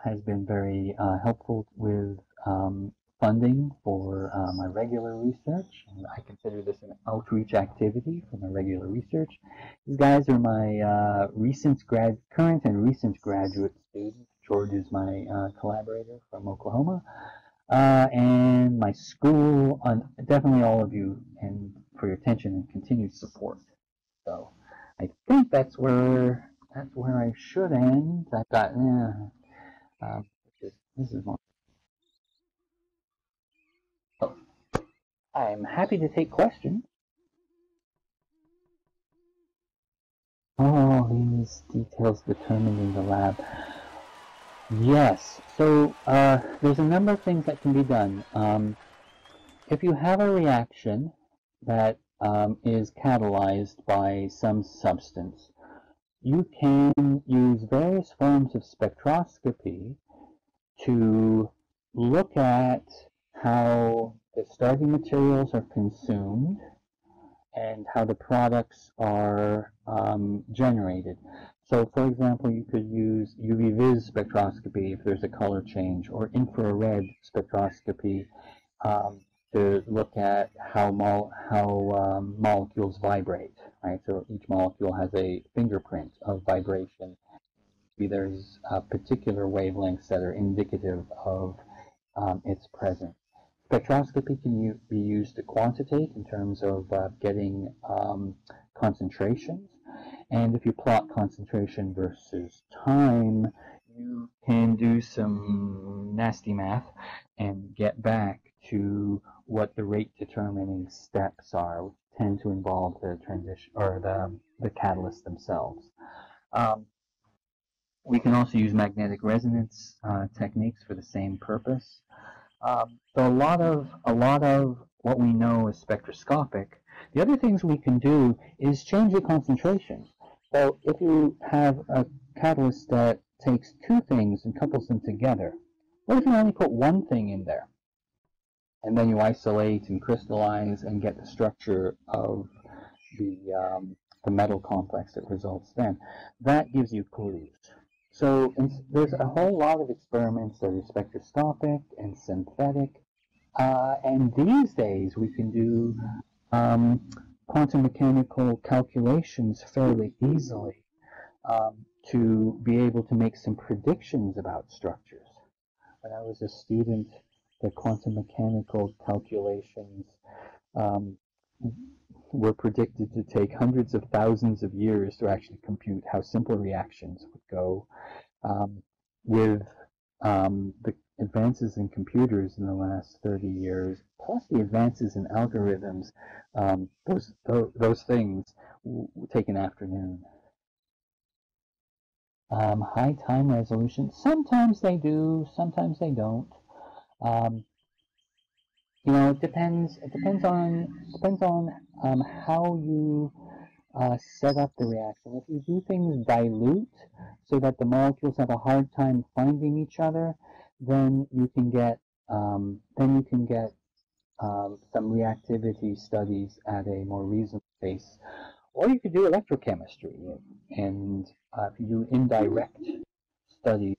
has been very uh, helpful with um, funding for uh, my regular research. And I consider this an outreach activity for my regular research. These guys are my uh, recent grad, current and recent graduate students. George is my uh, collaborator from Oklahoma. Uh, and my school, definitely all of you, and for your attention and continued support. So I think that's where that's where I should end. I've got yeah. Uh, this is more. I'm happy to take questions. All these details determined in the lab. Yes, so uh, there's a number of things that can be done. Um, if you have a reaction that um, is catalyzed by some substance, you can use various forms of spectroscopy to look at how the starting materials are consumed and how the products are um, generated. So, for example, you could use UV-vis spectroscopy if there's a color change, or infrared spectroscopy um, to look at how, mo how um, molecules vibrate. Right, so each molecule has a fingerprint of vibration. Maybe there's particular wavelengths that are indicative of um, its presence. Spectroscopy can be used to quantitate in terms of uh, getting um, concentrations. And if you plot concentration versus time, you can do some nasty math and get back to what the rate determining steps are, which tend to involve the transition or the, the catalysts themselves. Um, we can also use magnetic resonance uh, techniques for the same purpose. Um, so a lot of a lot of what we know is spectroscopic. The other things we can do is change the concentration. So if you have a catalyst that takes two things and couples them together, what if you only put one thing in there? And then you isolate and crystallize and get the structure of the, um, the metal complex that results then. That gives you clues. So there's a whole lot of experiments that are spectroscopic and synthetic. Uh, and these days we can do um, quantum mechanical calculations fairly easily um, to be able to make some predictions about structures. When I was a student, the quantum mechanical calculations um, were predicted to take hundreds of thousands of years to actually compute how simple reactions would go. Um, with um, the advances in computers in the last 30 years, plus the advances in algorithms, um, those, those, those things take an afternoon. um, high time resolution. Sometimes they do, sometimes they don't. Um, you know, it depends. It depends on depends on um, how you uh, set up the reaction. If you do things dilute so that the molecules have a hard time finding each other, then you can get um, then you can get um, some reactivity studies at a more reasonable pace. Or you could do electrochemistry, and uh, if you do indirect studies,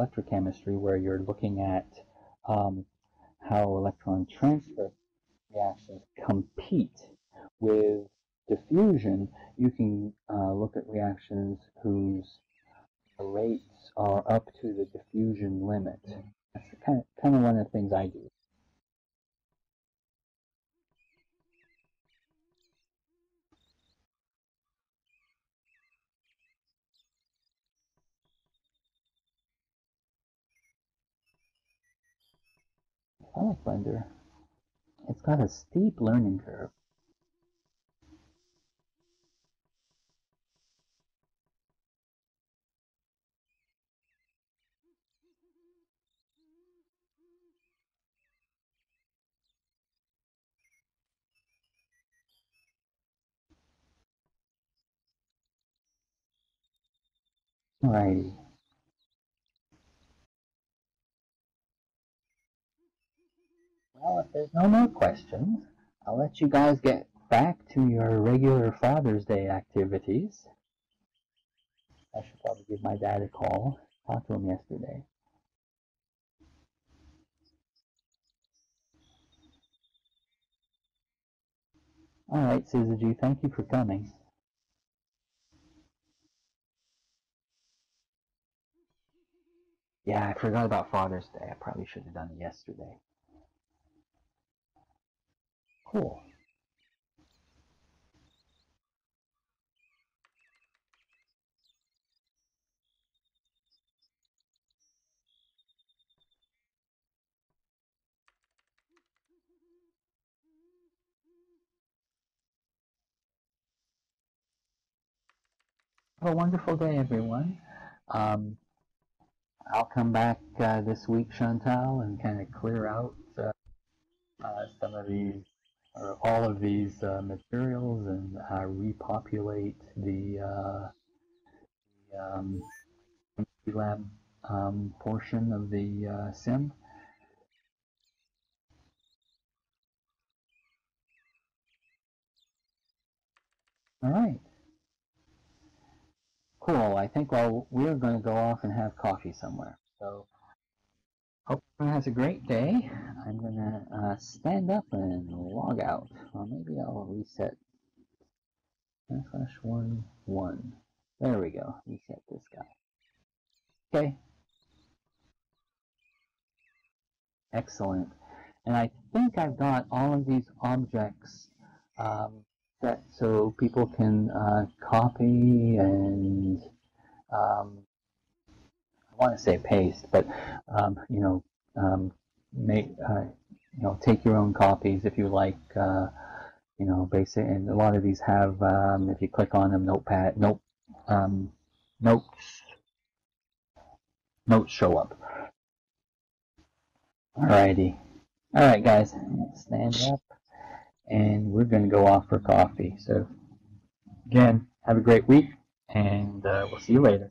electrochemistry, where you're looking at um, how electron transfer reactions compete with diffusion, you can uh, look at reactions whose rates are up to the diffusion limit. That's kind of, kind of one of the things I do. Like Blender. It's got a steep learning curve. Alrighty. Well, if there's no more questions, I'll let you guys get back to your regular Father's Day activities. I should probably give my dad a call. Talked to him yesterday. All right, Suzuji, thank you for coming. Yeah, I forgot about Father's Day. I probably should have done it yesterday. Cool. Have a wonderful day, everyone. Um, I'll come back uh, this week, Chantal, and kind of clear out uh, uh, some of these, all of these uh, materials, and uh, repopulate the, uh, the um, lab um, portion of the sim. All right. Cool. I think well, we're going to go off and have coffee somewhere. So everyone has a great day. I'm to uh, stand up and log out. Well, maybe I'll reset. Slash one one. There we go. Reset this guy. Okay. Excellent. And I think I've got all of these objects um, that so people can uh, copy and um, I want to say paste, but um, you know, um, make uh, you know take your own copies if you like. Uh, you know, basic, and a lot of these have um, if you click on them, notepad, note, um, notes, notes show up. Alrighty, all right, guys, stand up and we're going to go off for coffee. So, again, have a great week, and uh, we'll see you later.